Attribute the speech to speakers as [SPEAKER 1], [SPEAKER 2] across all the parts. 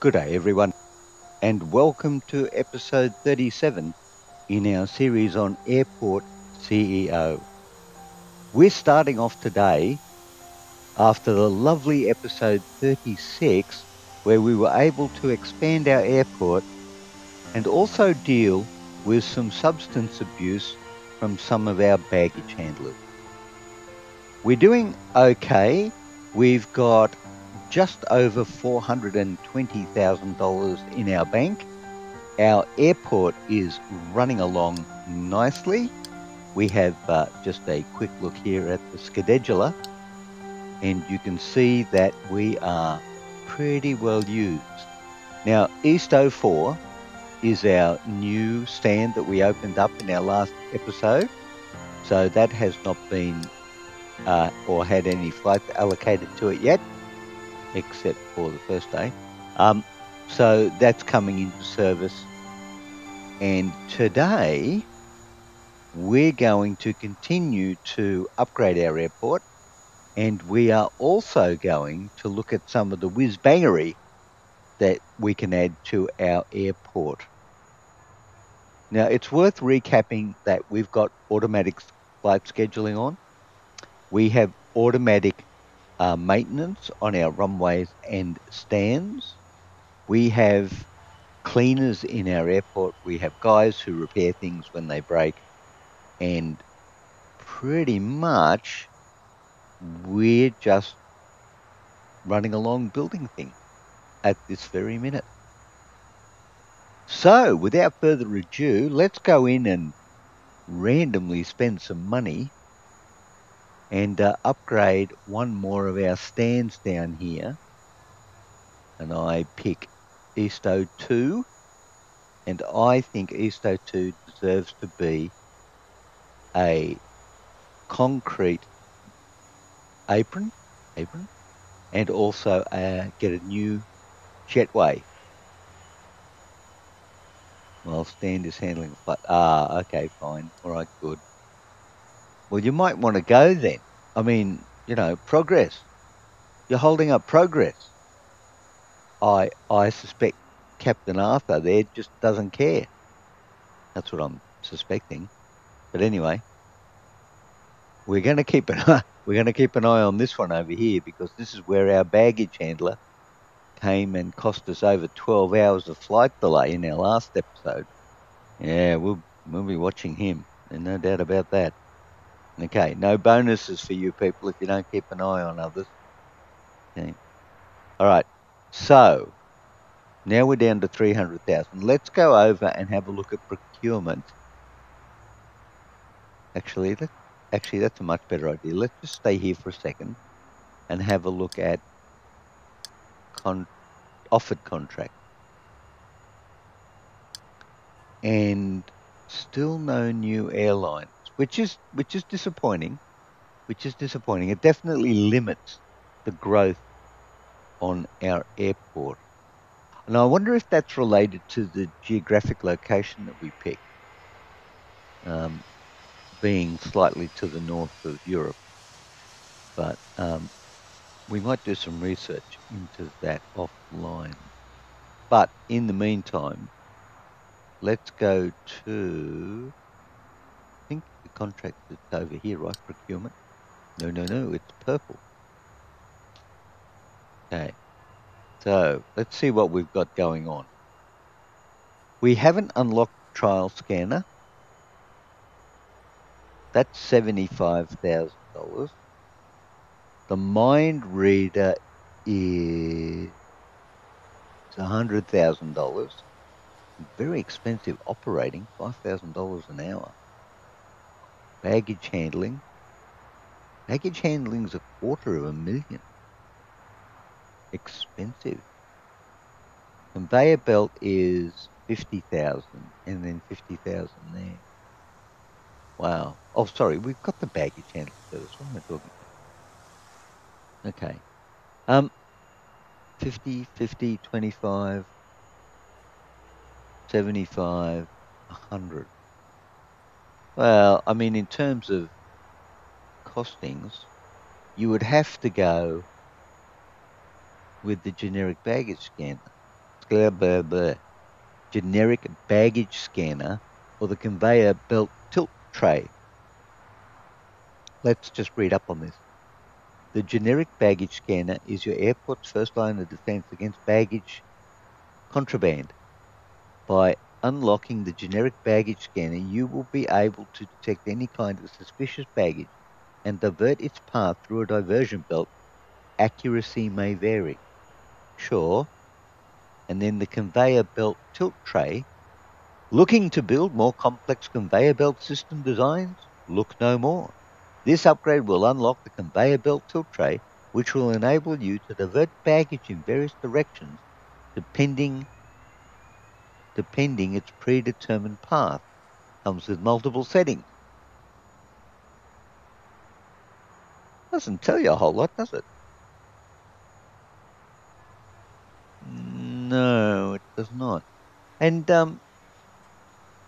[SPEAKER 1] Good day, everyone, and welcome to episode 37 in our series on Airport CEO. We're starting off today after the lovely episode 36, where we were able to expand our airport and also deal with some substance abuse from some of our baggage handlers. We're doing okay. We've got just over $420,000 in our bank. Our airport is running along nicely. We have uh, just a quick look here at the scheduler, and you can see that we are pretty well used. Now, East 04 is our new stand that we opened up in our last episode. So that has not been uh, or had any flights allocated to it yet, except for the first day. Um, so that's coming into service. And today we're going to continue to upgrade our airport and we are also going to look at some of the whiz bangery that we can add to our airport. Now, it's worth recapping that we've got automatic flight scheduling on. We have automatic uh, maintenance on our runways and stands. We have cleaners in our airport. We have guys who repair things when they break. And pretty much we're just running along building things at this very minute. So, without further ado, let's go in and randomly spend some money and uh, upgrade one more of our stands down here. And I pick East 02, and I think East 02 deserves to be a concrete apron, apron, and also uh, get a new jetway. While stand is handling flight. Ah, okay, fine. All right, good. Well, you might want to go then. I mean, you know, progress. You're holding up progress. I I suspect Captain Arthur there just doesn't care. That's what I'm suspecting. But anyway, we're going to keep an eye, we're going to keep an eye on this one over here because this is where our baggage handler came and cost us over 12 hours of flight delay in our last episode. Yeah, we'll, we'll be watching him. There's no doubt about that. Okay, no bonuses for you people if you don't keep an eye on others. Okay. All right, so now we're down to 300,000. Let's go over and have a look at procurement. Actually, let, actually, that's a much better idea. Let's just stay here for a second and have a look at con- offered contract. And still no new airlines, which is which is disappointing. Which is disappointing. It definitely limits the growth on our airport. And I wonder if that's related to the geographic location that we pick, um, being slightly to the north of Europe. But um, we might do some research into that offline. But in the meantime, let's go to, the contract is over here, right? Procurement. No, no, no, it's purple. Okay. So let's see what we've got going on. We haven't unlocked trial scanner. That's $75,000. The mind reader is $100,000. Very expensive operating, $5,000 an hour. Baggage handling. Baggage handling is a quarter of a million. Expensive. Conveyor belt is 50,000 and then 50,000 there. Wow. Oh, sorry, we've got the baggage handling service. What am I talking about? Okay. Um, 50, 50, 25, 75, 100. Well, I mean, in terms of costings, you would have to go with the generic baggage scanner. blah, blah, blah, generic baggage scanner or the conveyor belt tilt tray. Let's just read up on this. The generic baggage scanner is your airport's first line of defense against baggage contraband. By unlocking the generic baggage scanner, you will be able to detect any kind of suspicious baggage and divert its path through a diversion belt. Accuracy may vary. Sure. And then the conveyor belt tilt tray. Looking to build more complex conveyor belt system designs? Look no more. This upgrade will unlock the conveyor belt tilt tray, which will enable you to divert baggage in various directions depending depending its predetermined path. Comes with multiple settings. Doesn't tell you a whole lot, does it? No, it does not. And um,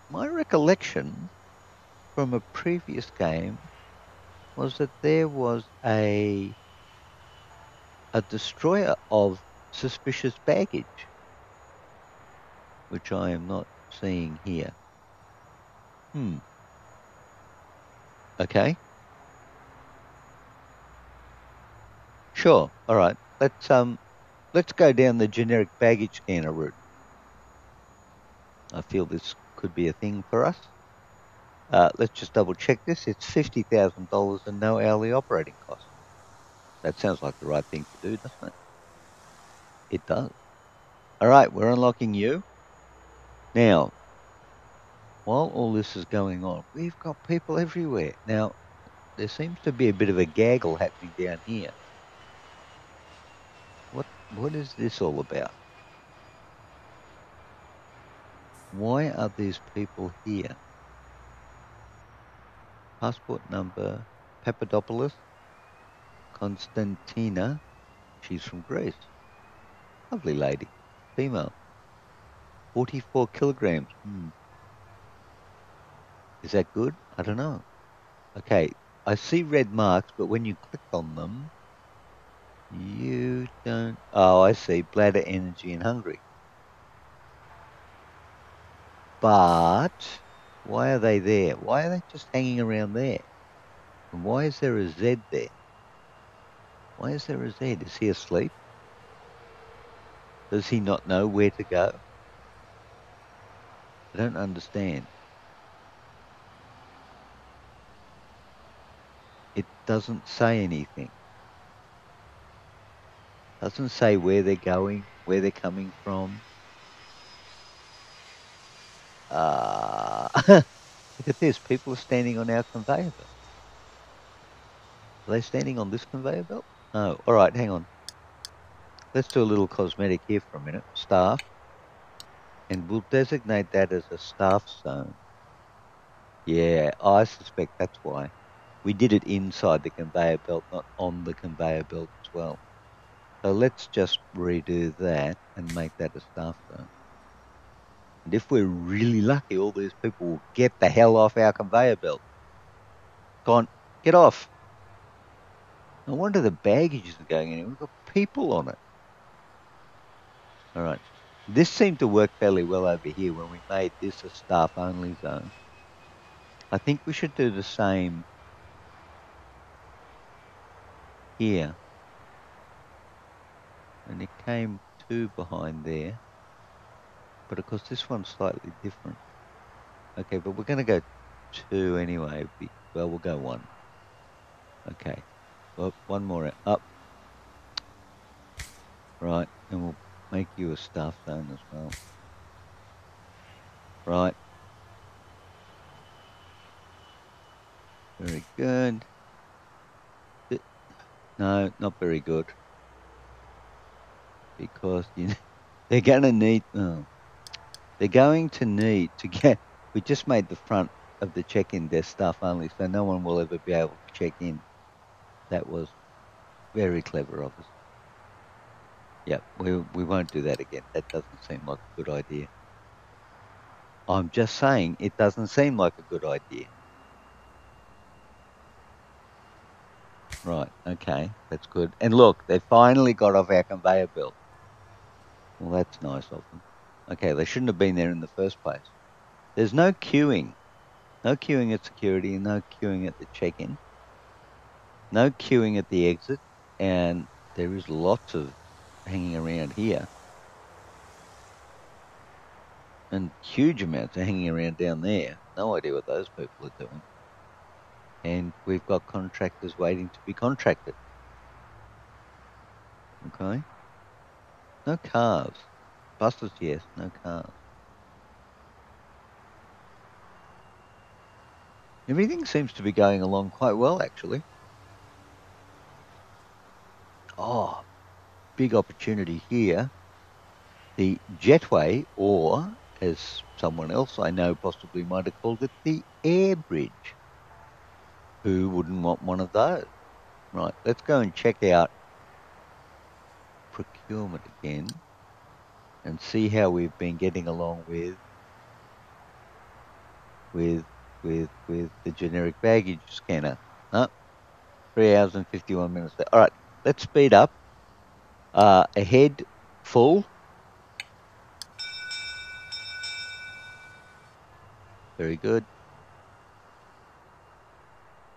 [SPEAKER 1] my recollection from a previous game was that there was a a destroyer of suspicious baggage, which I am not seeing here. Hmm. Okay. Sure. All right. Let's um, let's go down the generic baggage scanner route. I feel this could be a thing for us. Uh, let's just double check this. It's $50,000 and no hourly operating costs. That sounds like the right thing to do, doesn't it? It does. All right, we're unlocking you. Now, while all this is going on, we've got people everywhere. Now, there seems to be a bit of a gaggle happening down here. What What is this all about? Why are these people here? passport number Papadopoulos Constantina. She's from Greece. Lovely lady. Female. 44 kilograms. Hmm. Is that good? I don't know. Okay, I see red marks, but when you click on them, you don't... Oh, I see. Bladder energy and hungry. But why are they there? Why are they just hanging around there? And why is there a Z there? Why is there a Z? Is he asleep? Does he not know where to go? I don't understand. It doesn't say anything. Doesn't say where they're going, where they're coming from. Uh, look at this. People are standing on our conveyor belt. Are they standing on this conveyor belt? Oh, all right, hang on. Let's do a little cosmetic here for a minute. Staff. And we'll designate that as a staff zone. Yeah, I suspect that's why. We did it inside the conveyor belt, not on the conveyor belt as well. So let's just redo that and make that a staff zone. And if we're really lucky, all these people will get the hell off our conveyor belt. Gone, get off. No wonder the baggage is going in. We've got people on it. All right. This seemed to work fairly well over here when we made this a staff only zone. I think we should do the same here. And it came two behind there but of course this one's slightly different. Okay, but we're going to go two anyway. Well, we'll go one. Okay. Well, one more up. Right, and we'll make you a staff zone as well. Right. Very good. No, not very good. Because you, they're going to need... Oh, they're going to need to get, we just made the front of the check-in desk staff only, so no one will ever be able to check in. That was very clever of us. Yeah, we, we won't do that again. That doesn't seem like a good idea. I'm just saying it doesn't seem like a good idea. Right, okay, that's good. And look, they finally got off our conveyor belt. Well, that's nice of them. Okay, they shouldn't have been there in the first place. There's no queuing. No queuing at security, no queuing at the check-in. No queuing at the exit, and there is lots of hanging around here. And huge amounts are hanging around down there. No idea what those people are doing. And we've got contractors waiting to be contracted. Okay. No cars. Buses, yes, no cars. Everything seems to be going along quite well, actually. Oh, big opportunity here. The jetway, or as someone else I know possibly might have called it, the air bridge. Who wouldn't want one of those? Right, let's go and check out procurement again and see how we've been getting along with with with with the generic baggage scanner. Huh? Three hours and fifty-one minutes. there. All right, let's speed up. Uh, ahead, full. Very good.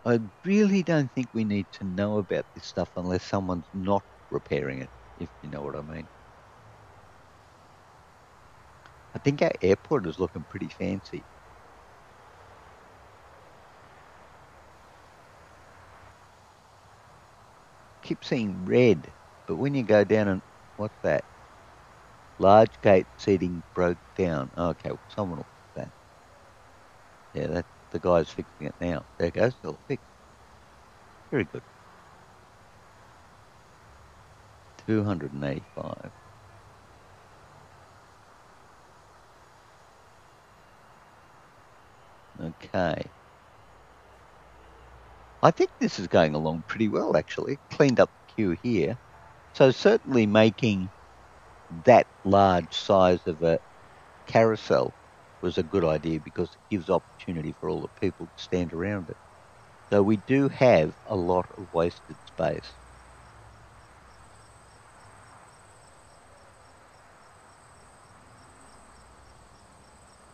[SPEAKER 1] I really don't think we need to know about this stuff unless someone's not repairing it, if you know what I mean. I think our airport is looking pretty fancy. Keep seeing red, but when you go down and what's that? Large gate seating broke down. Okay, well, someone will fix that. Yeah, that the guy's fixing it now. There it goes, still fixed. Very good. 285. Okay. I think this is going along pretty well, actually. Cleaned up the queue here. So certainly making that large size of a carousel was a good idea because it gives opportunity for all the people to stand around it. So we do have a lot of wasted space.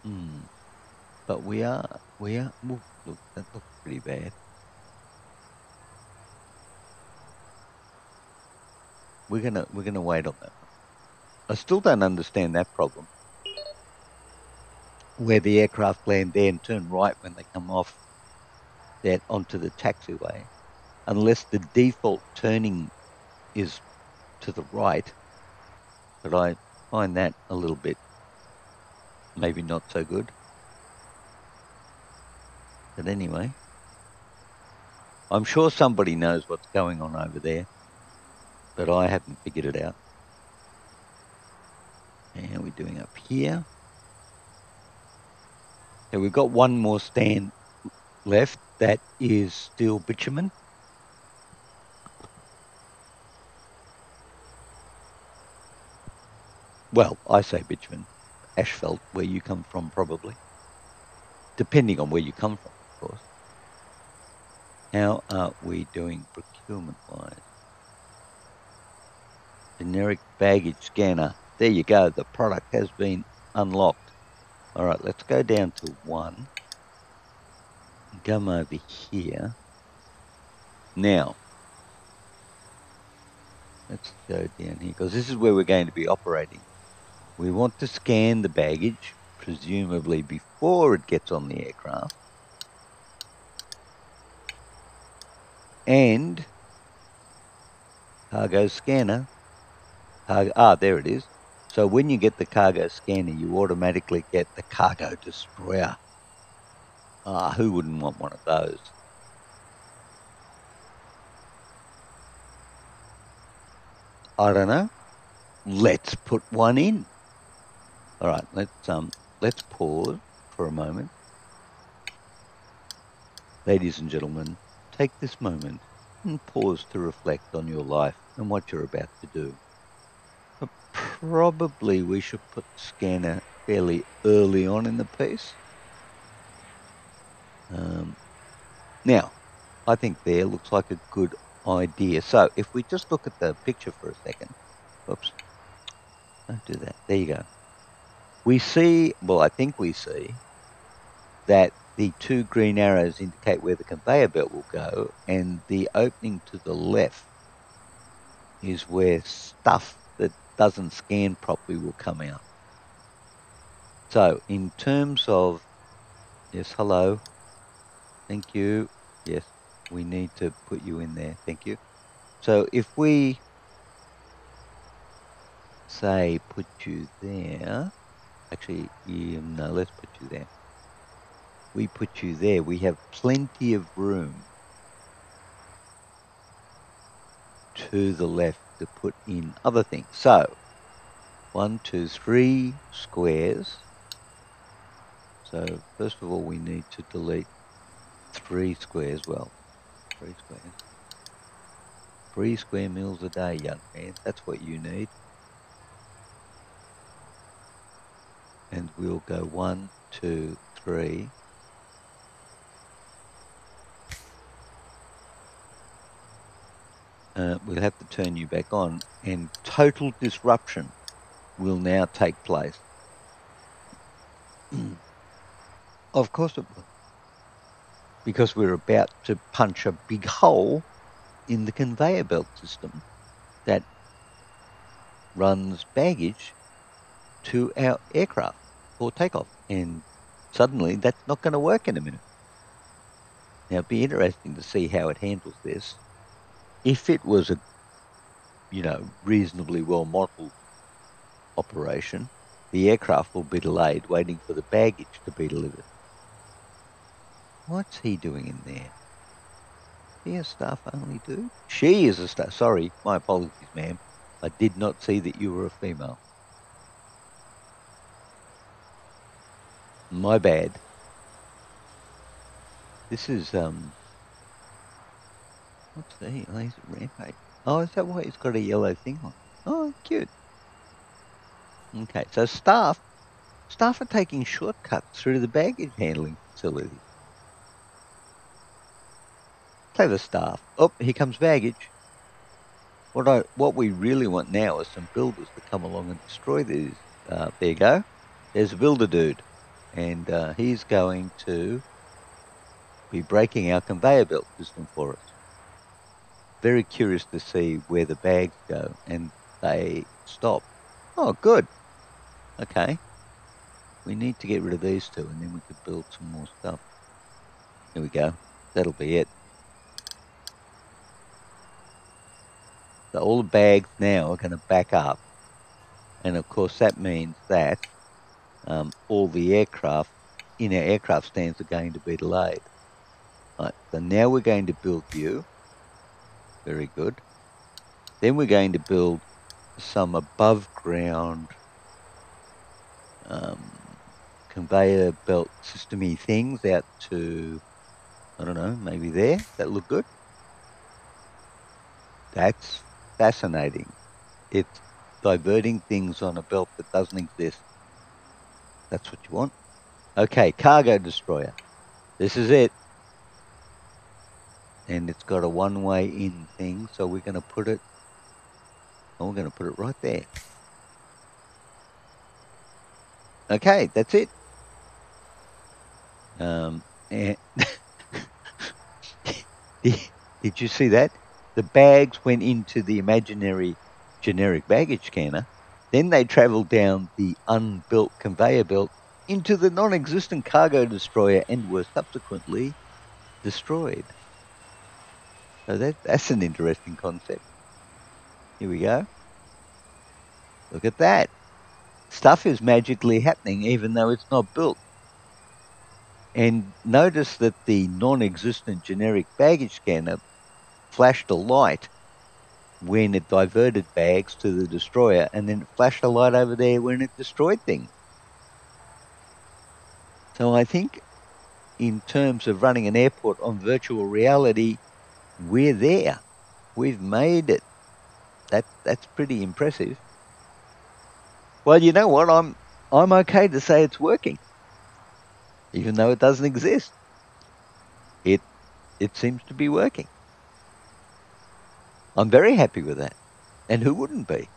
[SPEAKER 1] Hmm. But we are, we are, look, look, that looks pretty bad. We're gonna, we're gonna wait on that. I still don't understand that problem. Where the aircraft land there and turn right when they come off that onto the taxiway, unless the default turning is to the right. But I find that a little bit maybe not so good. But anyway, I'm sure somebody knows what's going on over there, but I haven't figured it out. And how are we doing up here? So we've got one more stand left that is still bitumen. Well, I say bitumen, asphalt, where you come from probably, depending on where you come from of course. How are we doing procurement wise? Generic baggage scanner. There you go. The product has been unlocked. All right, let's go down to one. Come over here. Now, let's go down here because this is where we're going to be operating. We want to scan the baggage, presumably before it gets on the aircraft. and cargo scanner. Cargo, ah, there it is. So when you get the cargo scanner, you automatically get the cargo destroyer. Ah, who wouldn't want one of those? I don't know. Let's put one in. All right, let's um, let's pause for a moment. Ladies and gentlemen, Take this moment and pause to reflect on your life and what you're about to do. Probably we should put the scanner fairly early on in the piece. Um, now, I think there looks like a good idea. So if we just look at the picture for a second, oops, Don't do that. There you go. We see, well, I think we see that the two green arrows indicate where the conveyor belt will go, and the opening to the left is where stuff doesn't scan properly will come out. So, in terms of, yes, hello, thank you, yes, we need to put you in there, thank you. So, if we say put you there, actually, no, let's put you there. We put you there, we have plenty of room to the left to put in other things. So, one, two, three squares. So, first of all, we need to delete three squares. Well, three squares. Three square meals a day, young man. That's what you need. And we'll go one, two, three. Uh, we'll have to turn you back on, and total disruption will now take place. of course it will. Because we're about to punch a big hole in the conveyor belt system that runs baggage to our aircraft for takeoff. And suddenly that's not going to work in a minute. Now, it'd be interesting to see how it handles this if it was a, you know, reasonably well modeled operation, the aircraft will be delayed waiting for the baggage to be delivered. What's he doing in there? He a staff only dude? She is a staff. Sorry, my apologies, ma'am. I did not see that you were a female. My bad. This is um What's the laser rampage? Oh, is that why it's got a yellow thing on? Oh, cute. Okay, so staff, staff are taking shortcuts through the baggage handling facility. Clever staff. Oh, here comes baggage. What I, what we really want now is some builders to come along and destroy these. Uh, there you go. There's a builder dude, and uh, he's going to be breaking our conveyor belt system for us very curious to see where the bags go, and they stop. Oh, good. Okay. We need to get rid of these two, and then we could build some more stuff. Here we go. That'll be it. So all the bags now are going to back up. And of course that means that um, all the aircraft in our aircraft stands are going to be delayed. Right, so now we're going to build you. Very good. Then we're going to build some above ground um, conveyor belt systemy things out to, I don't know, maybe there. That look good? That's fascinating. It's diverting things on a belt that doesn't exist. That's what you want. Okay, cargo destroyer. This is it and it's got a one-way in thing so we're going to put it oh, we're going to put it right there. Okay that's it. Um, and did you see that? The bags went into the imaginary generic baggage scanner. Then they traveled down the unbuilt conveyor belt into the non-existent cargo destroyer and were subsequently destroyed so that, that's an interesting concept. Here we go. Look at that. Stuff is magically happening even though it's not built. And notice that the non-existent generic baggage scanner flashed a light when it diverted bags to the destroyer and then it flashed a light over there when it destroyed things. So I think in terms of running an airport on virtual reality, we're there. We've made it. That that's pretty impressive. Well, you know what? I'm I'm okay to say it's working. Even though it doesn't exist. It it seems to be working. I'm very happy with that. And who wouldn't be?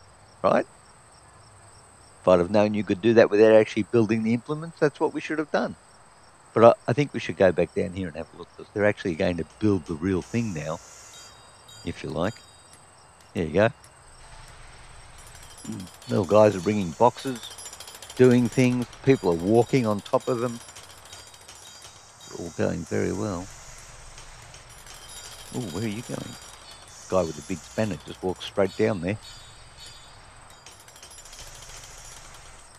[SPEAKER 1] Right? if I'd have known you could do that without actually building the implements, that's what we should have done. But I, I think we should go back down here and have a look they're actually going to build the real thing now, if you like. There you go. Mm, little guys are bringing boxes, doing things. People are walking on top of them. all going very well. Oh, where are you going? Guy with the big spanner just walks straight down there.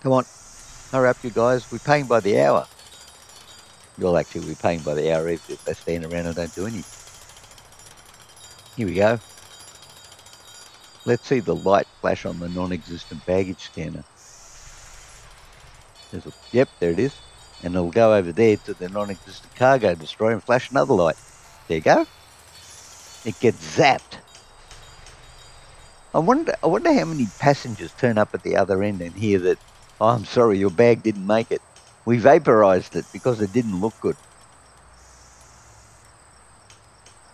[SPEAKER 1] Come on, hurry up, you guys. We're paying by the hour. You'll actually be paying by the hour if they stand around and don't do anything. Here we go. Let's see the light flash on the non-existent baggage scanner. A, yep, there it is. And it'll go over there to the non-existent cargo destroyer and flash another light. There you go. It gets zapped. I wonder, I wonder how many passengers turn up at the other end and hear that, oh, I'm sorry, your bag didn't make it. We vaporized it because it didn't look good.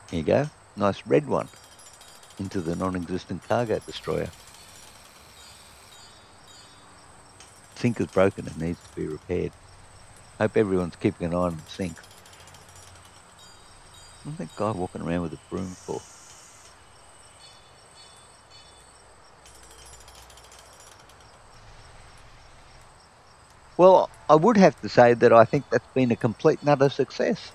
[SPEAKER 1] Here you go. Nice red one into the non-existent cargo destroyer. Sink is broken and needs to be repaired. Hope everyone's keeping an eye on the sink. What's that guy walking around with a broom for? Well, I would have to say that I think that's been a complete and utter success.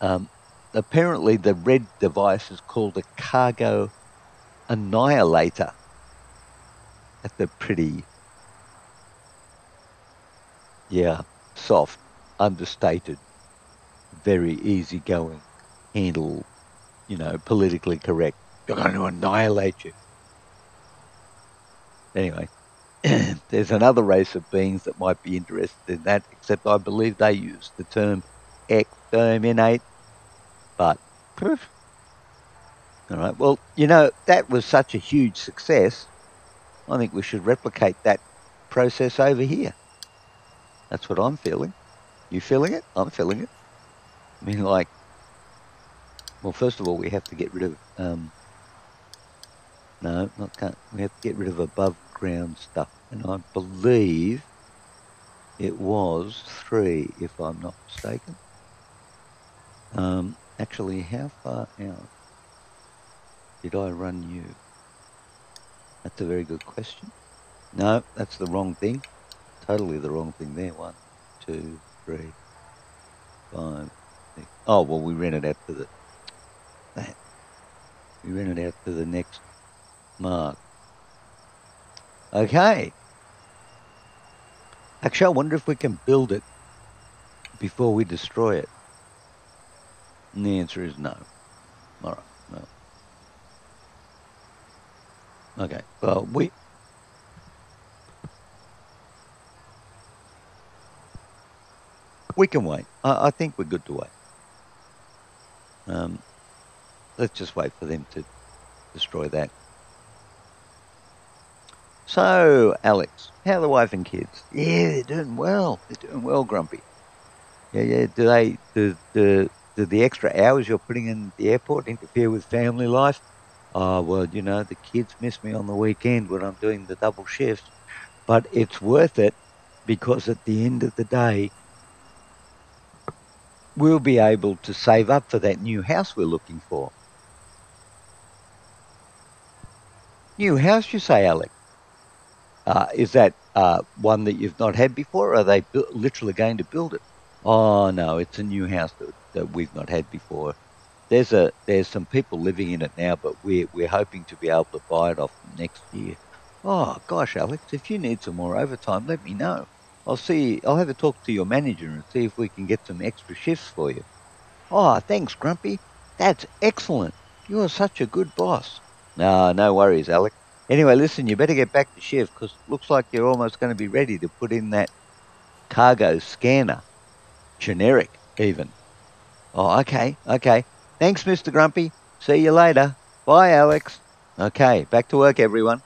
[SPEAKER 1] Um, apparently the red device is called a cargo annihilator. That's a pretty, yeah, soft, understated, very easygoing, handle, you know, politically correct. You're going to annihilate you. Anyway, there's another race of beings that might be interested in that, except I believe they use the term exterminate but, all right, well, you know, that was such a huge success. I think we should replicate that process over here. That's what I'm feeling. You feeling it? I'm feeling it. I mean, like, well, first of all, we have to get rid of, um, no, not can't. We have to get rid of above ground stuff. And I believe it was three, if I'm not mistaken. Um, Actually, how far out did I run you? That's a very good question. No, that's the wrong thing. Totally the wrong thing there. One, two, three, five. Oh, well, we ran it out to the... That. We ran it out to the next mark. Okay. Actually, I wonder if we can build it before we destroy it. And the answer is no. All right, no. Okay, well, we... We can wait. I, I think we're good to wait. Um, let's just wait for them to destroy that. So, Alex, how are the wife and kids? Yeah, they're doing well. They're doing well, Grumpy. Yeah, yeah. Do they, do, do, do the extra hours you're putting in the airport interfere with family life? Oh, well, you know, the kids miss me on the weekend when I'm doing the double shift. But it's worth it because at the end of the day, we'll be able to save up for that new house we're looking for. New house, you say, Alec? Uh, is that uh, one that you've not had before, or are they literally going to build it? Oh no, it's a new house that, that we've not had before. There's a there's some people living in it now, but we're we're hoping to be able to buy it off next year. Oh gosh, Alex, if you need some more overtime, let me know. I'll see. I'll have a talk to your manager and see if we can get some extra shifts for you. Oh, thanks, Grumpy. That's excellent. You're such a good boss. No, no worries, Alex. Anyway, listen, you better get back to shift because looks like you're almost going to be ready to put in that cargo scanner generic even. Oh, okay, okay. Thanks, Mr. Grumpy. See you later. Bye, Alex. Okay, back to work, everyone.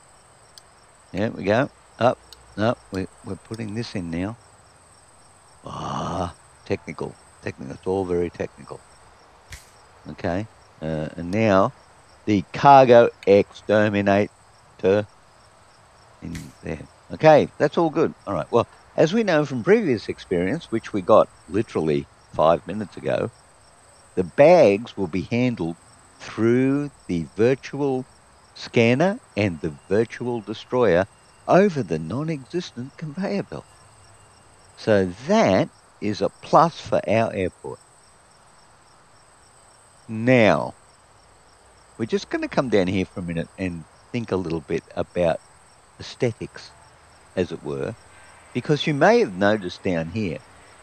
[SPEAKER 1] There we go. Up, up. We're, we're putting this in now. Ah, technical. Technical. It's all very technical. Okay. Uh, and now, the cargo exterminate In there. Okay, that's all good. All right. Well, as we know from previous experience, which we got literally five minutes ago, the bags will be handled through the virtual scanner and the virtual destroyer over the non-existent conveyor belt. So that is a plus for our airport. Now, we're just going to come down here for a minute and think a little bit about aesthetics, as it were, because you may have noticed down here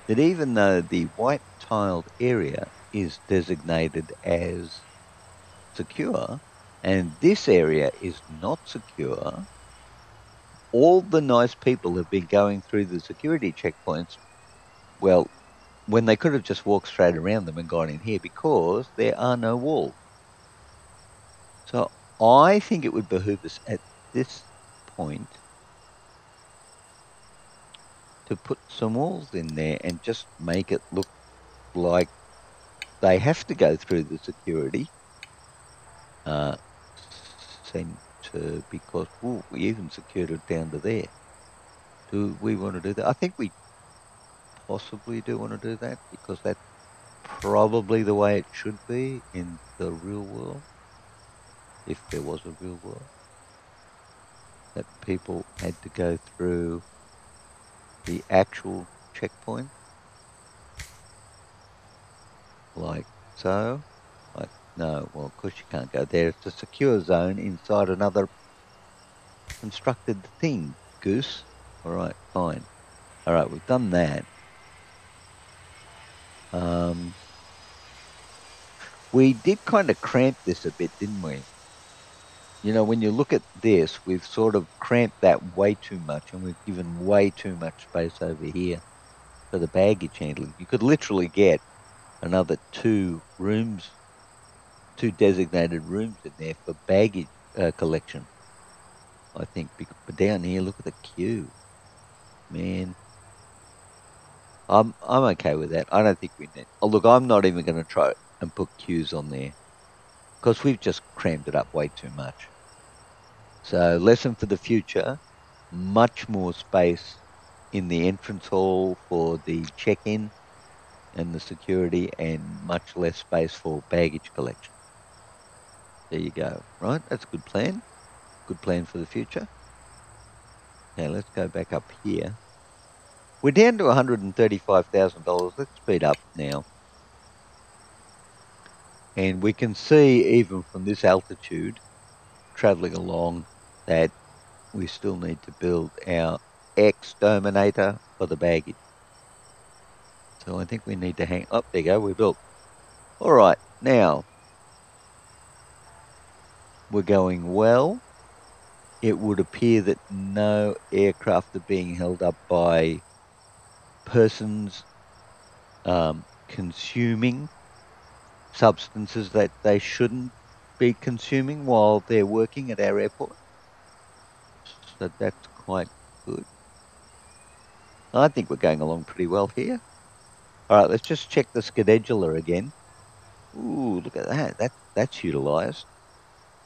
[SPEAKER 1] that even though the white tiled area is designated as secure, and this area is not secure, all the nice people have been going through the security checkpoints, well, when they could have just walked straight around them and gone in here because there are no walls. So I think it would behoove us at this point to put some walls in there and just make it look like they have to go through the security uh, center because ooh, we even secured it down to there. Do we want to do that? I think we possibly do want to do that because that's probably the way it should be in the real world, if there was a real world. That people had to go through the actual checkpoint, like so. Like, no, well, of course you can't go there. It's a secure zone inside another constructed thing, Goose. All right, fine. All right, we've done that. Um, we did kind of cramp this a bit, didn't we? You know, when you look at this, we've sort of cramped that way too much and we've given way too much space over here for the baggage handling. You could literally get another two rooms, two designated rooms in there for baggage uh, collection. I think, but down here, look at the queue. Man, I'm I'm okay with that. I don't think we need. Oh, look, I'm not even going to try and put queues on there because we've just crammed it up way too much. So, lesson for the future: much more space in the entrance hall for the check-in and the security, and much less space for baggage collection. There you go. Right, that's a good plan. Good plan for the future. Now let's go back up here. We're down to $135,000. Let's speed up now. And we can see even from this altitude, traveling along, that we still need to build our exterminator for the baggage. So I think we need to hang up. Oh, there you go, we built. All right, now we're going well. It would appear that no aircraft are being held up by persons um, consuming substances that they shouldn't be consuming while they're working at our airport. So that's quite good. I think we're going along pretty well here. All right, let's just check the scheduler again. Ooh, look at that. That that's utilized.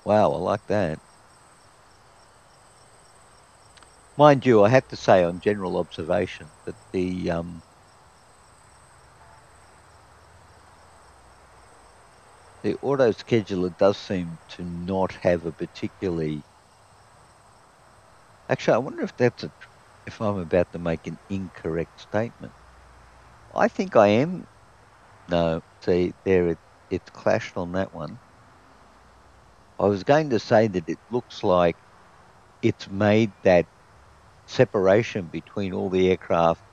[SPEAKER 1] Wow, I like that. Mind you, I have to say on general observation that the um, the auto scheduler does seem to not have a particularly. Actually, I wonder if that's a, if I'm about to make an incorrect statement. I think I am. No, see there it it clashed on that one. I was going to say that it looks like it's made that separation between all the aircraft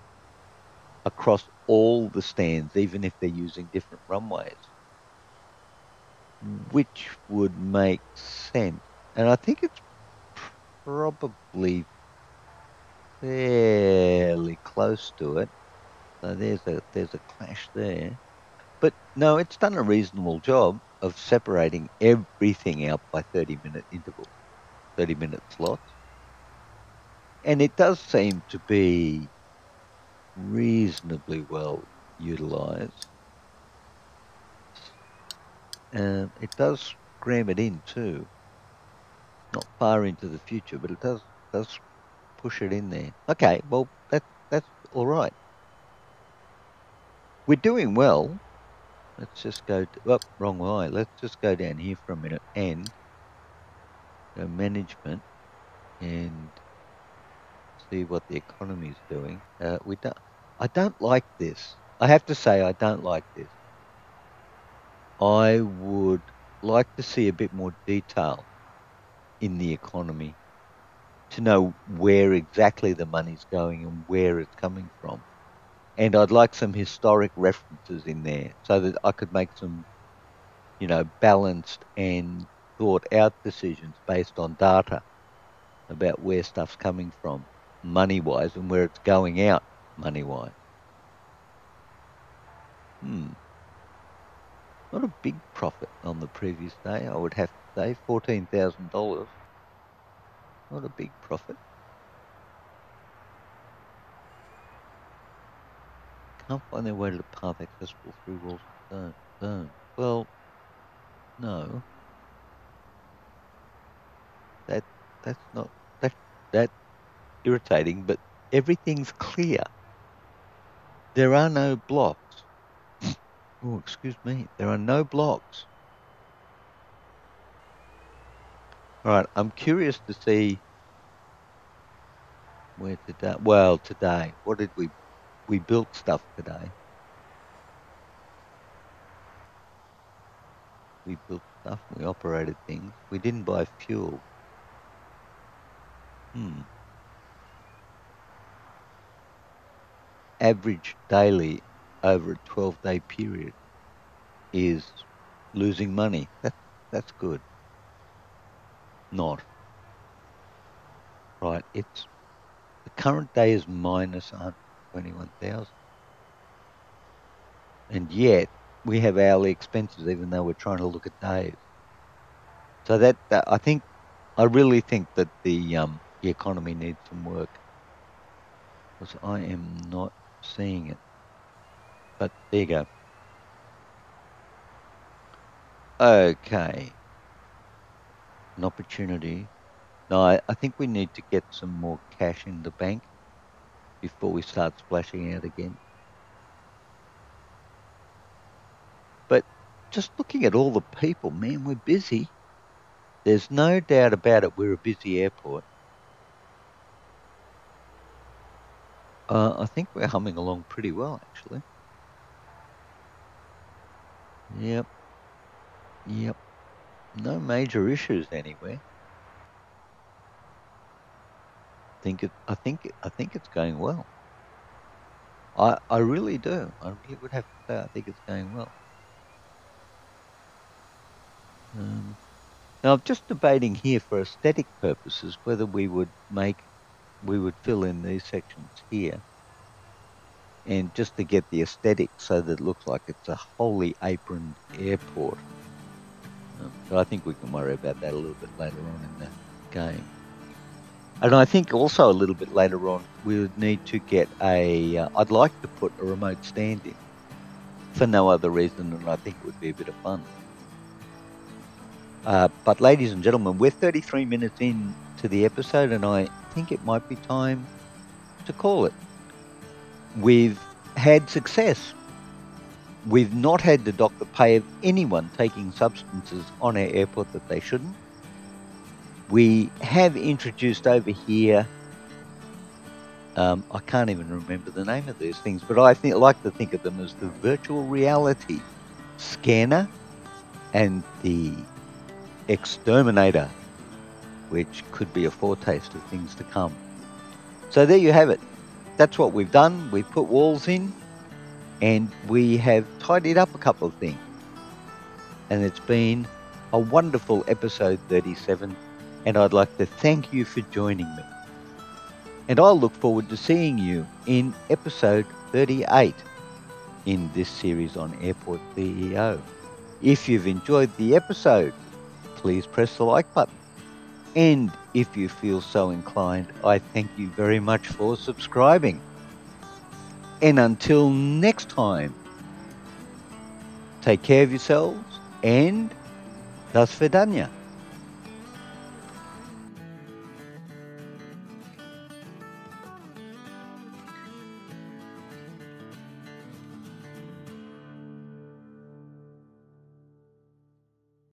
[SPEAKER 1] across all the stands, even if they're using different runways, which would make sense. And I think it's probably fairly close to it. So there's a there's a clash there. But no, it's done a reasonable job of separating everything out by 30 minute intervals, 30 minute slots and it does seem to be reasonably well utilized. And it does cram it in too. not far into the future, but it does does push it in there. Okay, well that that's all right. We're doing well. Let's just go. To, oh, wrong way. Let's just go down here for a minute and go management and see what the economy is doing. Uh, we don't. I don't like this. I have to say I don't like this. I would like to see a bit more detail in the economy to know where exactly the money's going and where it's coming from. And I'd like some historic references in there so that I could make some, you know, balanced and thought out decisions based on data about where stuff's coming from money wise and where it's going out money wise. Hmm. Not a big profit on the previous day, I would have to say. $14,000. Not a big profit. Can't find their way to the path accessible through walls of stone. Well, no. That that's not that that irritating, but everything's clear. There are no blocks. Oh, excuse me. There are no blocks. All right, I'm curious to see where today. Well, today, what did we? We built stuff today. We built stuff. We operated things. We didn't buy fuel. Hmm. average daily over a 12 day period is losing money. That, that's good. Not. Right, it's the current day is minus 121,000. And yet we have hourly expenses even though we're trying to look at days. So that, that I think I really think that the um, the economy needs some work because I am not seeing it. But there you go. Okay. An opportunity. No, I, I think we need to get some more cash in the bank before we start splashing out again. But just looking at all the people, man, we're busy. There's no doubt about it, we're a busy airport. Uh, I think we're humming along pretty well, actually. Yep. Yep. No major issues anywhere. Think it. I think. I think it's going well. I. I really do. I really would have to say. I think it's going well. Um, now I'm just debating here for aesthetic purposes whether we would make we would fill in these sections here and just to get the aesthetic so that it looks like it's a wholly aproned airport. Um, so I think we can worry about that a little bit later on in the game. And I think also a little bit later on we would need to get a. would uh, like to put a remote stand in for no other reason than I think it would be a bit of fun. Uh, but ladies and gentlemen, we're 33 minutes in to the episode, and I think it might be time to call it. We've had success. We've not had the dock the pay of anyone taking substances on our airport that they shouldn't. We have introduced over here, um, I can't even remember the name of these things, but I think, like to think of them as the virtual reality scanner and the exterminator which could be a foretaste of things to come. So there you have it. That's what we've done. We've put walls in and we have tidied up a couple of things. And it's been a wonderful episode 37 and I'd like to thank you for joining me. And I'll look forward to seeing you in episode 38 in this series on Airport CEO. If you've enjoyed the episode, please press the like button. And if you feel so inclined, I thank you very much for subscribing. And until next time, take care of yourselves and das Vedanya.